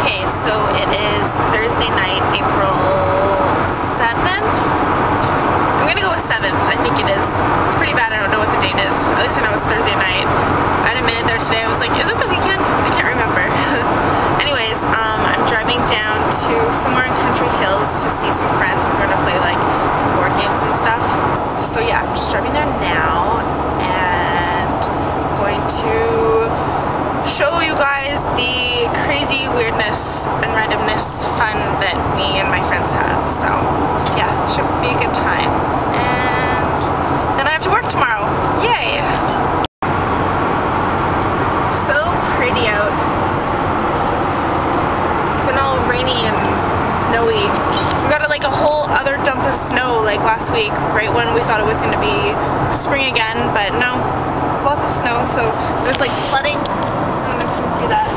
Okay, so it is Thursday night, April 7th. I'm gonna go with 7th, I think it is. It's pretty bad, I don't know what the date is. At least I know it's Thursday night. I had a minute there today, I was like, is it the weekend? I can't remember. Anyways, um, I'm driving down to somewhere in Country Hills to see some friends. We're gonna play like some board games and stuff. So yeah, I'm just driving there now and going to show you guys the crazy weirdness and randomness fun that me and my friends have. So yeah, should be a good time. And then I have to work tomorrow. Yay! So pretty out. It's been all rainy and snowy. We got like a whole other dump of snow like last week, right when we thought it was gonna be spring again, but no, lots of snow, so there's like flooding see that.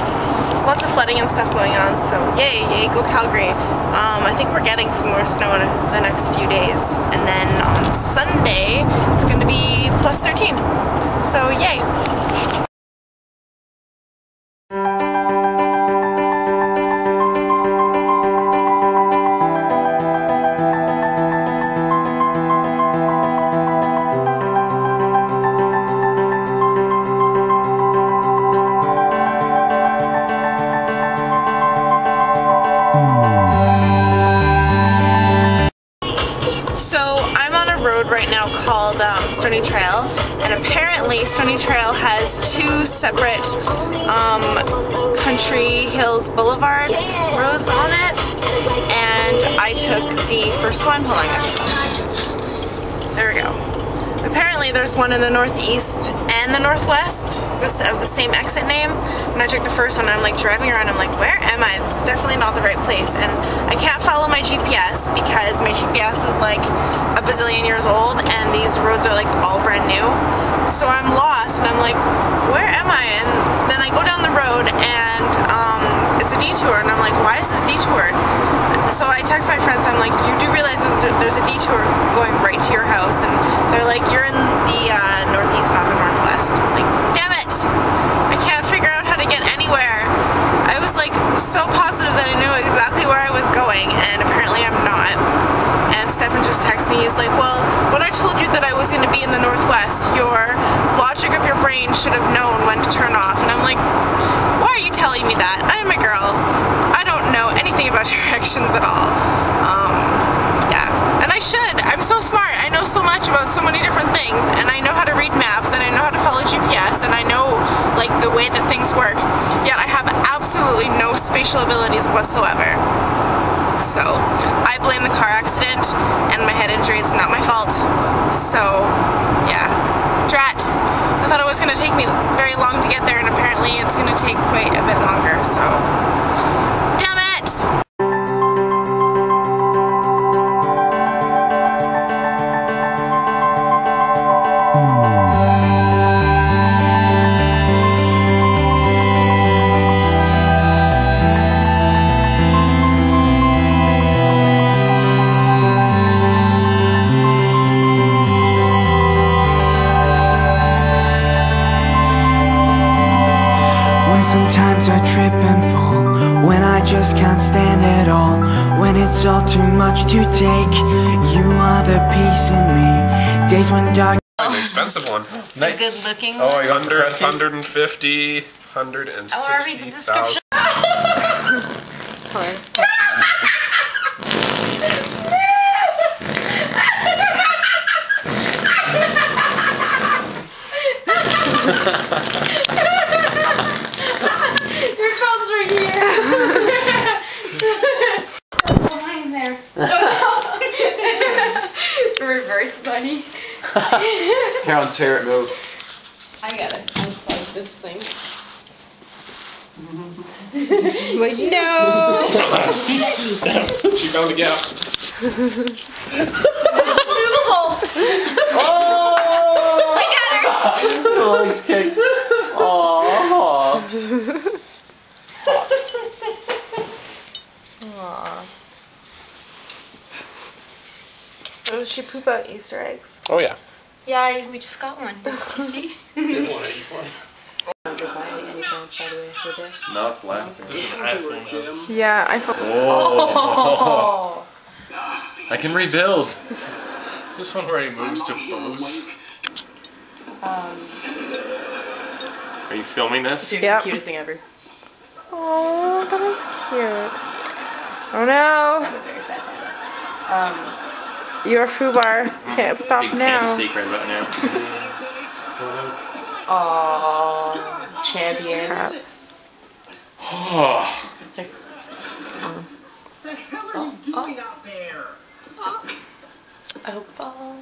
Lots of flooding and stuff going on, so yay, yay, go Calgary. Um, I think we're getting some more snow in the next few days. And then on Sunday, it's going to be plus 13. So yay. Apparently Stony Trail has two separate um, Country Hills Boulevard roads on it, and I took the first one. Hold on, guys. There we go. Apparently there's one in the northeast and the northwest this, of the same exit name. When I took the first one, I'm like driving around, I'm like, where am I? This is definitely not the right place. And I can't follow my GPS because my GPS is like a bazillion years old and these roads are like all brand new. So I'm lost and I'm like, where am I? And then I go down the road and um, it's a detour and I'm like, why is this detoured? So I text my friends, I'm like, you do realize there's a detour going right to your house? And they're like, you're in the uh, northeast, not the northwest. I'm like, damn it! I can't figure out how to get anywhere. I was like so positive that I knew exactly where I was going, and apparently I'm not. And Stefan just texted me, he's like, well, when I told you that I was going to be in the northwest, your logic of your brain should have known when to turn off. And I'm like, why are you telling me that? I'm a girl. I don't know anything about directions at all. Um, yeah, and I should. I'm so smart. I know so much about so many different things, and I know how to read maps, and I know how to follow GPS, and I know like the way that things work. Yet I have absolutely no spatial abilities whatsoever. So I blame the car accident and my head injury. It's not my fault. So yeah, drat. I thought it was gonna take me very long to get there, and apparently it's gonna take quite a bit longer. So sometimes I trip and fall When I just can't stand it all When it's all too much to take You are the peace in me Days when dark An expensive one. Nice. good looking Oh, under 150, 160,000. Your Carolyn's favorite move. I gotta unplug this thing. What'd you know? she found a gap. hole. Oh! I got her. Oh, he's kicked. Oh, hops. Aww. So does she poop out Easter eggs? Oh yeah. Yeah, we just got one. Did you see? Didn't want to eat one. Goodbye anytime. by the way, right there. Not black. This is an iPhone house. Yeah, I hope. Oh. I can rebuild. Is this one where he moves to Bose? Um, Are you filming this? seriously, Yep. cutest thing ever. Oh, that is cute. Oh no, I'm a very sad panda. Um, your foobar can't stop Big now. panda steak right about now. aw, champion. Crap. Oh. Oh, oh. I hope fall.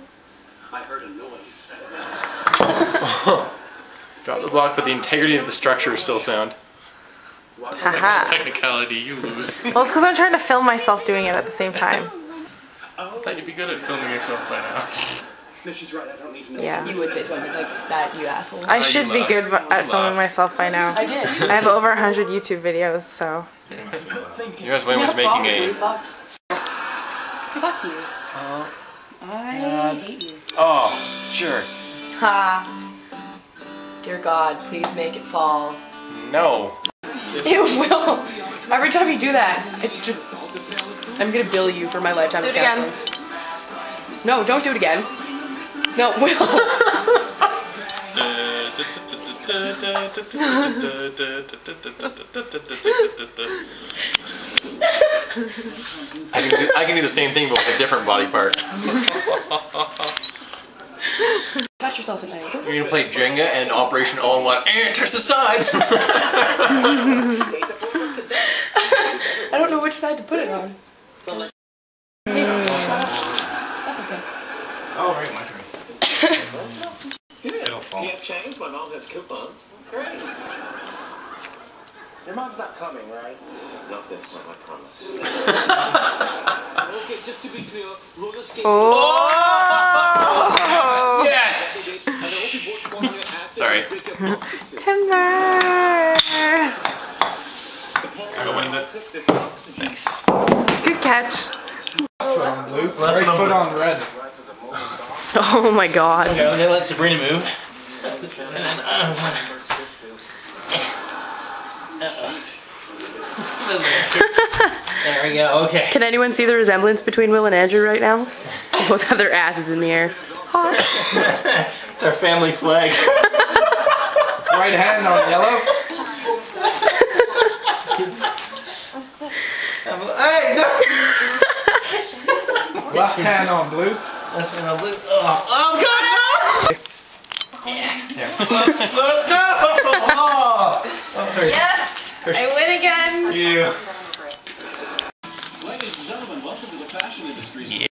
Drop the block, but the integrity of the structure is still sound. Haha. Technicality, you lose. Well, it's because I'm trying to film myself doing it at the same time. I thought you'd be good at filming yourself by now. Yeah. You would say something like that, you asshole. I you should be laugh. good at You filming myself by now. I did. I have over 100 YouTube videos, so. You guys, Wayne was making a. Fuck. Fuck you. I hate you. Oh, sure. Ha. Dear God, please make it fall. No. It will. Every time you do that, it just. I'm gonna bill you for my lifetime Do of it again. No, don't do it again. No, Will. I can, do, I can do the same thing, but with a different body part. Catch yourself at night. You're gonna play Jenga and Operation All in One. And touch the sides. I don't know which side to put it on. Hey, shut up. That's okay. Oh, right, my turn. It'll fall. Can't change. My mom has coupons. Great. Your mom's not coming, right? Not this time, I promise. okay, just to be clear, roller skate. Oh! yes. And I hope you won't fall on your ass Sorry. and break your boxes. Timber! I win that. It's oxygen. Nice. Good catch. Foot on blue. Right foot on red. Oh my god. Okay, I'm let Sabrina move. And then, uh, there we go, okay. Can anyone see the resemblance between Will and Andrew right now? They Both have their asses in the air. it's our family flag. Right hand on yellow. hey, no. Left hand on blue. Left hand on blue. Oh, oh God, no! Yeah. oh, no! Yes, I win again. You. Ladies and gentlemen, welcome to the fashion industry.